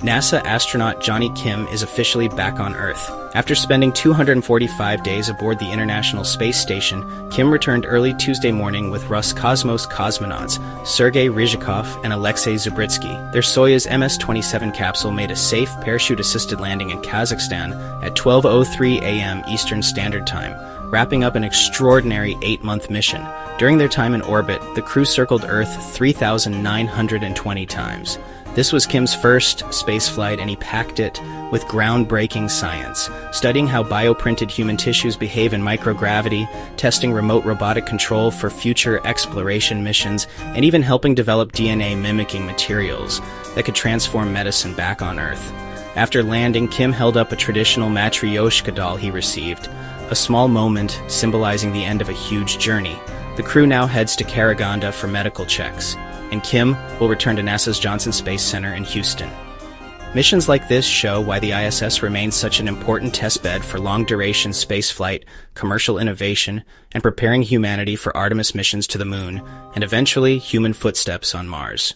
NASA astronaut Jonny Kim is officially back on Earth. After spending 245 days aboard the International Space Station, Kim returned early Tuesday morning with Roscosmos cosmonauts Sergei Ryzhikov and Alexei Zubrytsky. Their Soyuz MS-27 capsule made a safe parachute-assisted landing in Kazakhstan at 12:03 a.m. Eastern Standard Time, wrapping up an extraordinary 8-month mission. During their time in orbit, the crew circled Earth 3,920 times. This was Kim's first spaceflight, and he packed it with groundbreaking science, studying how bioprinted human tissues behave in microgravity, testing remote robotic control for future exploration missions, and even helping develop DNA mimicking materials that could transform medicine back on Earth. After landing, Kim held up a traditional Matryoshka doll he received, a small moment symbolizing the end of a huge journey. The crew now heads to Karaganda for medical checks and Kim will return to NASA's Johnson Space Center in Houston. Missions like this show why the ISS remains such an important testbed for long-duration spaceflight, commercial innovation, and preparing humanity for Artemis missions to the moon, and eventually human footsteps on Mars.